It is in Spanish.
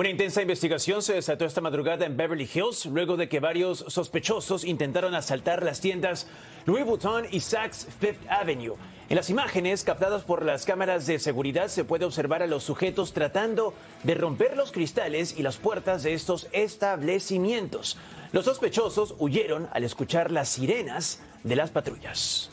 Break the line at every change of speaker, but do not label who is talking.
Una intensa investigación se desató esta madrugada en Beverly Hills luego de que varios sospechosos intentaron asaltar las tiendas Louis Vuitton y Saks Fifth Avenue. En las imágenes captadas por las cámaras de seguridad se puede observar a los sujetos tratando de romper los cristales y las puertas de estos establecimientos. Los sospechosos huyeron al escuchar las sirenas de las patrullas.